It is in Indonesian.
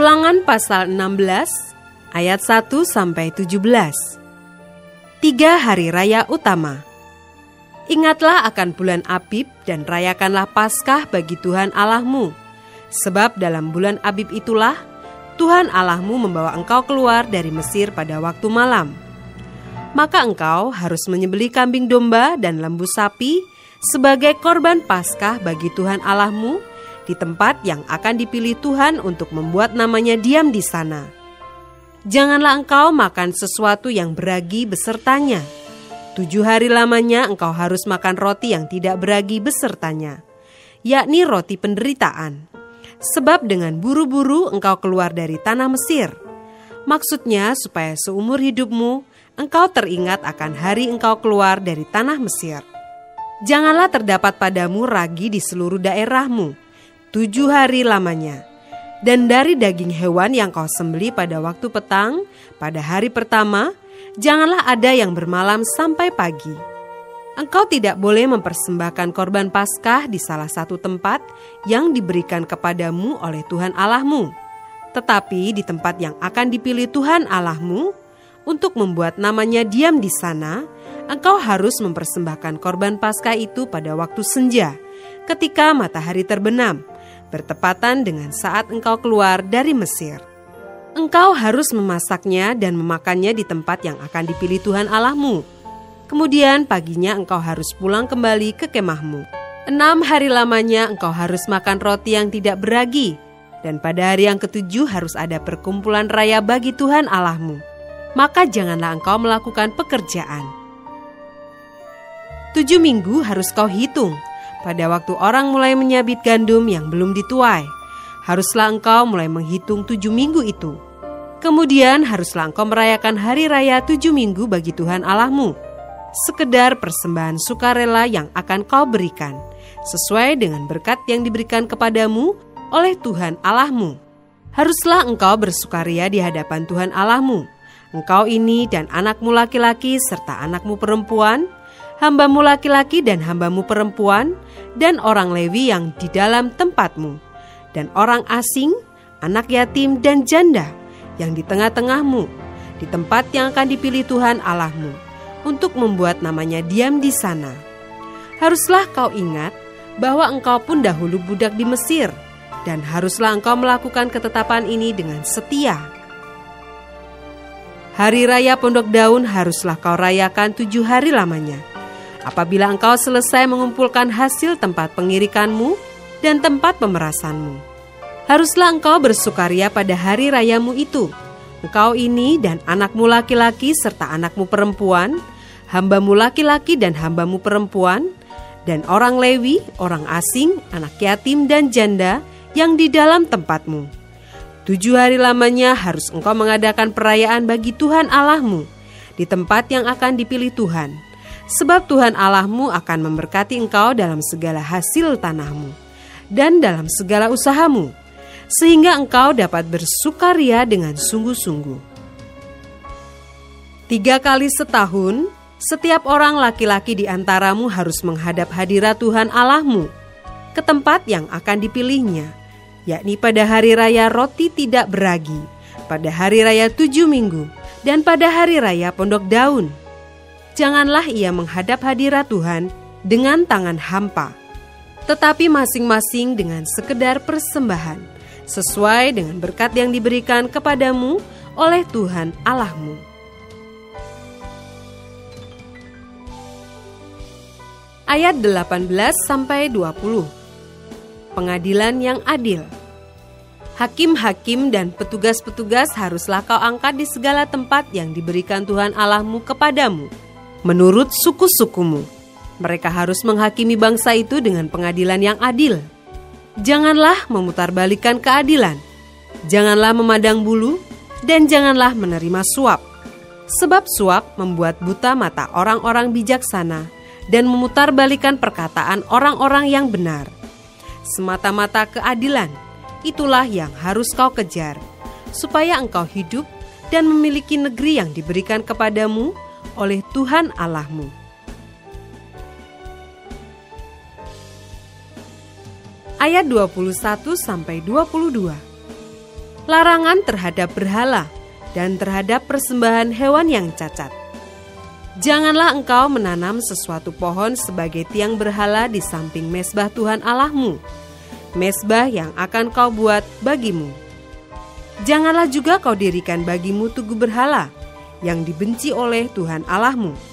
Ulangan pasal 16 ayat 1 sampai 17. Tiga hari raya utama. Ingatlah akan bulan Abib dan rayakanlah Paskah bagi Tuhan Allahmu. Sebab dalam bulan Abib itulah Tuhan Allahmu membawa engkau keluar dari Mesir pada waktu malam. Maka engkau harus menyembeli kambing domba dan lembu sapi sebagai korban Paskah bagi Tuhan Allahmu di tempat yang akan dipilih Tuhan untuk membuat namanya diam di sana. Janganlah engkau makan sesuatu yang beragi besertanya. Tujuh hari lamanya engkau harus makan roti yang tidak beragi besertanya, yakni roti penderitaan. Sebab dengan buru-buru engkau keluar dari tanah Mesir. Maksudnya supaya seumur hidupmu engkau teringat akan hari engkau keluar dari tanah Mesir. Janganlah terdapat padamu ragi di seluruh daerahmu, tujuh hari lamanya. Dan dari daging hewan yang kau sembeli pada waktu petang, pada hari pertama, janganlah ada yang bermalam sampai pagi. Engkau tidak boleh mempersembahkan korban Paskah di salah satu tempat yang diberikan kepadamu oleh Tuhan Allahmu, tetapi di tempat yang akan dipilih Tuhan Allahmu untuk membuat namanya diam di sana. Engkau harus mempersembahkan korban Paskah itu pada waktu senja, ketika matahari terbenam, bertepatan dengan saat engkau keluar dari Mesir. Engkau harus memasaknya dan memakannya di tempat yang akan dipilih Tuhan Allahmu. Kemudian paginya engkau harus pulang kembali ke kemahmu. Enam hari lamanya engkau harus makan roti yang tidak beragi, dan pada hari yang ketujuh harus ada perkumpulan raya bagi Tuhan Allahmu. Maka janganlah engkau melakukan pekerjaan. Tujuh minggu harus kau hitung, pada waktu orang mulai menyabit gandum yang belum dituai, haruslah engkau mulai menghitung tujuh minggu itu. Kemudian haruslah engkau merayakan hari raya tujuh minggu bagi Tuhan Allahmu. Sekedar persembahan sukarela yang akan kau berikan, sesuai dengan berkat yang diberikan kepadamu oleh Tuhan Allahmu. Haruslah engkau bersukaria di hadapan Tuhan Allahmu. Engkau ini dan anakmu laki-laki serta anakmu perempuan, hambamu laki-laki dan hambamu perempuan, dan orang Lewi yang di dalam tempatmu, dan orang asing, anak yatim, dan janda yang di tengah-tengahmu, di tempat yang akan dipilih Tuhan Allahmu, untuk membuat namanya diam di sana. Haruslah kau ingat bahwa engkau pun dahulu budak di Mesir, dan haruslah engkau melakukan ketetapan ini dengan setia. Hari raya pondok daun haruslah kau rayakan tujuh hari lamanya apabila engkau selesai mengumpulkan hasil tempat pengirikanmu dan tempat pemerasanmu. Haruslah engkau bersukaria pada hari rayamu itu. Engkau ini dan anakmu laki-laki serta anakmu perempuan, hambamu laki-laki dan hambamu perempuan, dan orang Lewi, orang asing, anak yatim dan janda yang di dalam tempatmu. Tujuh hari lamanya harus engkau mengadakan perayaan bagi Tuhan Allahmu di tempat yang akan dipilih Tuhan Sebab Tuhan Allahmu akan memberkati engkau dalam segala hasil tanahmu dan dalam segala usahamu, sehingga engkau dapat bersukaria dengan sungguh-sungguh. Tiga kali setahun, setiap orang laki-laki di antaramu harus menghadap hadirat Tuhan Allahmu ke tempat yang akan dipilihnya, yakni pada hari raya roti tidak beragi, pada hari raya tujuh minggu, dan pada hari raya pondok daun janganlah ia menghadap hadirat Tuhan dengan tangan hampa, tetapi masing-masing dengan sekedar persembahan, sesuai dengan berkat yang diberikan kepadamu oleh Tuhan Allahmu. Ayat 18 sampai 20. Pengadilan yang adil. Hakim-hakim dan petugas-petugas haruslah kau angkat di segala tempat yang diberikan Tuhan Allahmu kepadamu menurut suku-sukumu. Mereka harus menghakimi bangsa itu dengan pengadilan yang adil. Janganlah memutarbalikan keadilan. Janganlah memandang bulu dan janganlah menerima suap. Sebab suap membuat buta mata orang-orang bijaksana dan memutarbalikan perkataan orang-orang yang benar. Semata-mata keadilan, itulah yang harus kau kejar, supaya engkau hidup dan memiliki negeri yang diberikan kepadamu oleh Tuhan Allahmu. Ayat 21 sampai 22. larangan terhadap berhala, dan terhadap persembahan hewan yang cacat. Janganlah engkau menanam sesuatu pohon sebagai tiang berhala di samping mesbah Tuhan Allahmu, mesbah yang akan kau buat bagimu. Janganlah juga kau dirikan bagimu tugu berhala yang dibenci oleh Tuhan Allahmu